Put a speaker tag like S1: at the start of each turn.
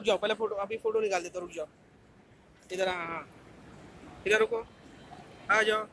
S1: रुक जाओ, पहले फ़ोटो, अभी फ़ोटो निकाल देता रुक जाओ। इधर हाँ हाँ। इधर रुको। आ जाओ।